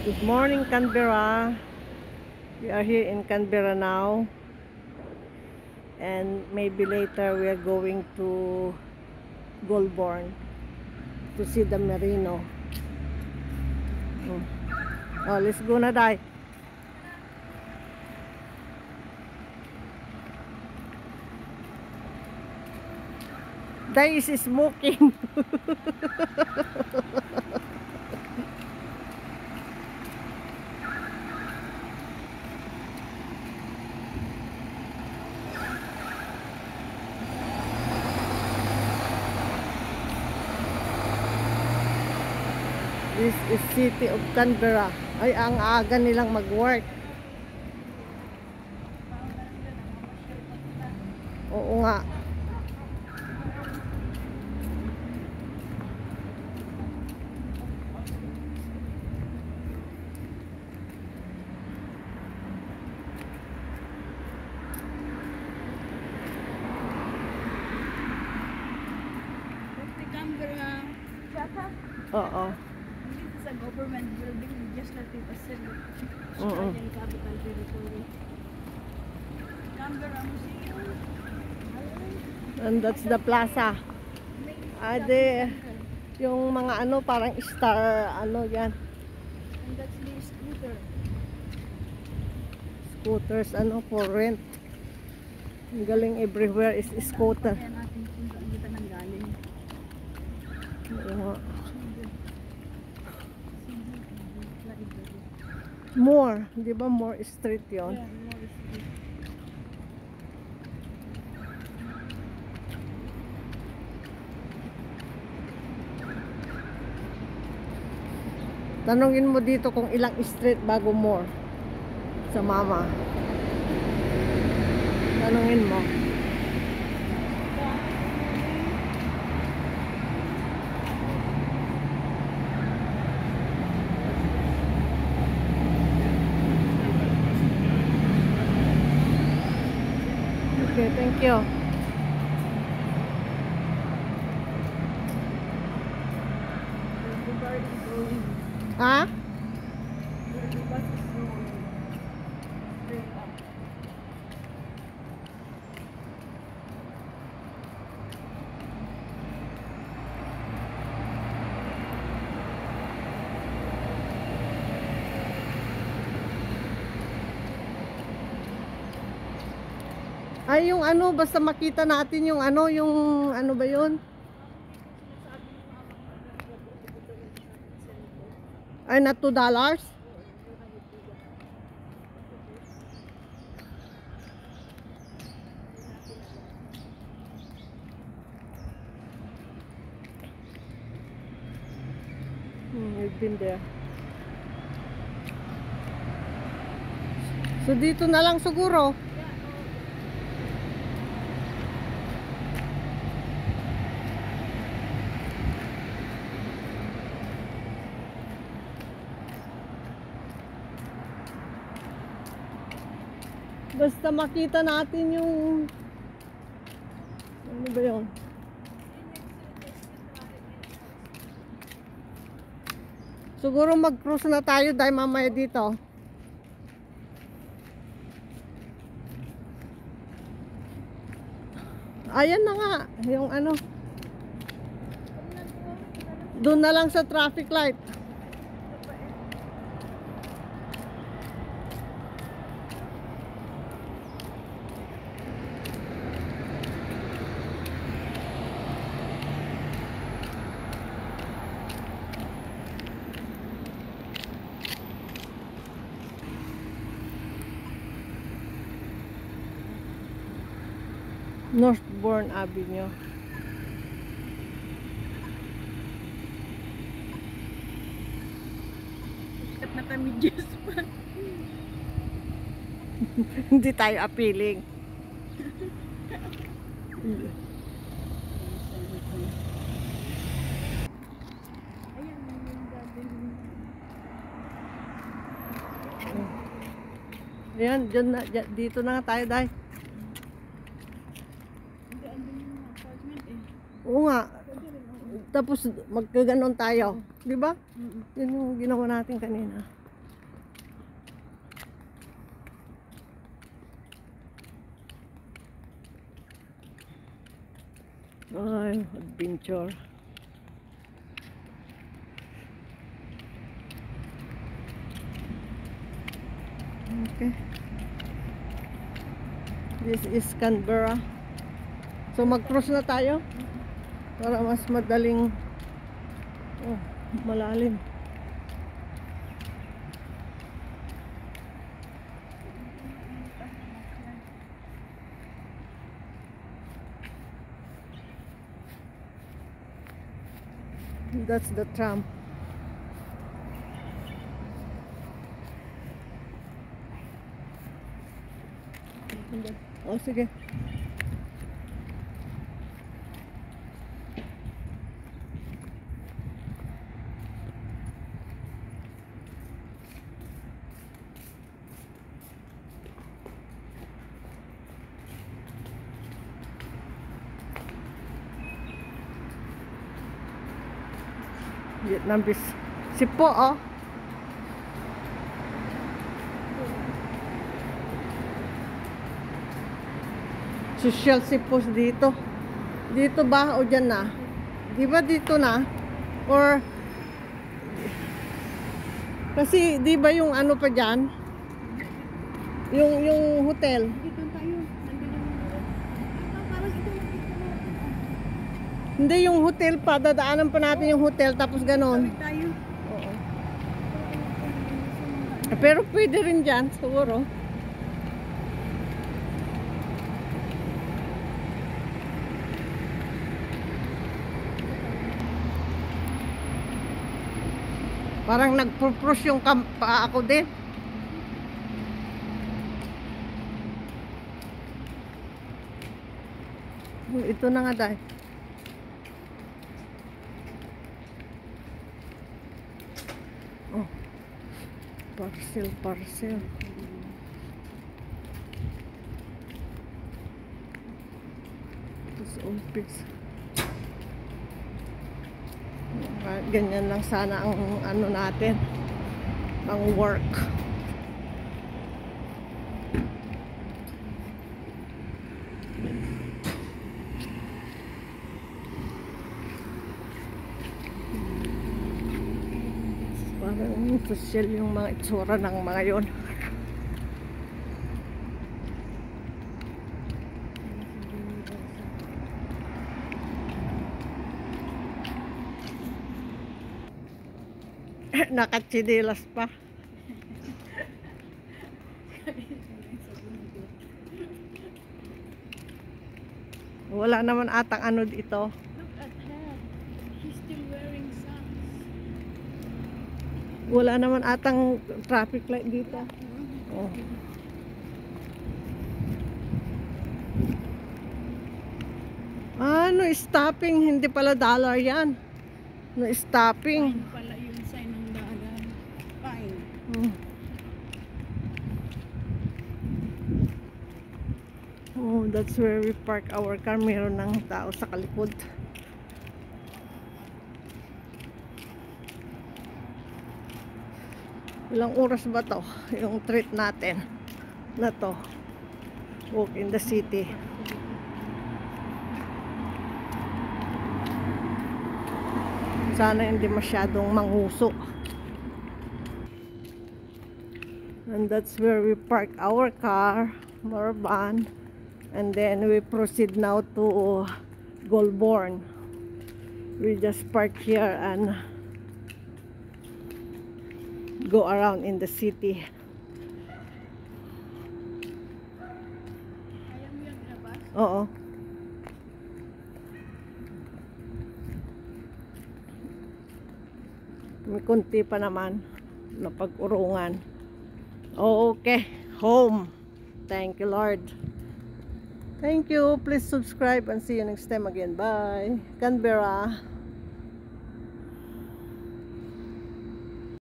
Good morning, Canberra. We are here in Canberra now. And maybe later we are going to Goulburn to see the merino. Hmm. Oh, let's go na, Day. Day is smoking. This is city of Canberra. Ay, ang aga nilang mag-work. Oo nga. the Is a government building just like was said. Australian Capital Territory. Canberra Museum. And that's the plaza. Ah, de, yung mga ano, parang star, ano yan, And that's the scooter. scooters, ano, for rent. Ang galing everywhere is scooter. Kaya natin kung saan kita nang galing. Oo nga. Library. More, di ba more street yon? Yeah, more street. Tanungin mo dito kung ilang street bago more sa mama. Tanungin mo. Okay, thank you. The bar is going. Ha? The bus is going. Straight up. Ay, yung ano, basta makita natin yung ano, yung ano ba yun? Ay, na 2 dollars? Hmm, we've been there. So dito na lang siguro. Basta makita natin yung ano ba yun? Siguro mag-cruise na tayo dahil mamaya dito. Ayan na nga, yung ano. Doon na lang sa traffic light. Northbourne Avenue. Kat na kami Diyos pa. Hindi tayo appealing. Ayan, dyan na, dyan, dito na nga tayo, Day. Oo nga. Tapos magkaganon tayo. Di ba? Yun yung ginawa natin kanina. Ay, adventure. Okay. This is Canberra. So mag-cross na tayo para mas madaling oh, malalim. That's the tram. Oh, sige. Vietnam bis. Sipo, oh. Social sipos dito. Dito ba o dyan na? Di ba dito na? Or kasi di ba yung ano pa dyan? Yung yung hotel. Dito tayo. Nandun yung Ah, parang ito yung Hindi yung hotel pa, dadaanan pa natin yung hotel tapos ganon. Tayo. Oo. Pero pwede rin dyan, siguro. Parang nagpuprush yung kampa ako din. Ito na nga dahil. Oh. Parcel, parcel. Tapos. Ah, Ganyan lang sana ang ano natin. Ang work. Parang social yung mga itsura ng mga yon. Nakachidilas pa. Wala naman atang ano dito. Wala naman atang traffic light dito. Oh. Ano, stopping. Hindi pala dollar yan. No, stopping. Fine pala yung sign ng daanan. Fine. Oh. Oh, that's where we park our car. Meron ng tao sa kalikod. Ilang oras ba to? Yung trip natin na to. Walk in the city. Sana hindi masyadong manghuso. And that's where we park our car, our van. And then we proceed now to Goulburn. We just park here and go around in the city. Oo. May kunti pa naman na pag-urungan. Okay, home. Thank you, Lord. Thank you. Please subscribe and see you next time again. Bye. Canberra.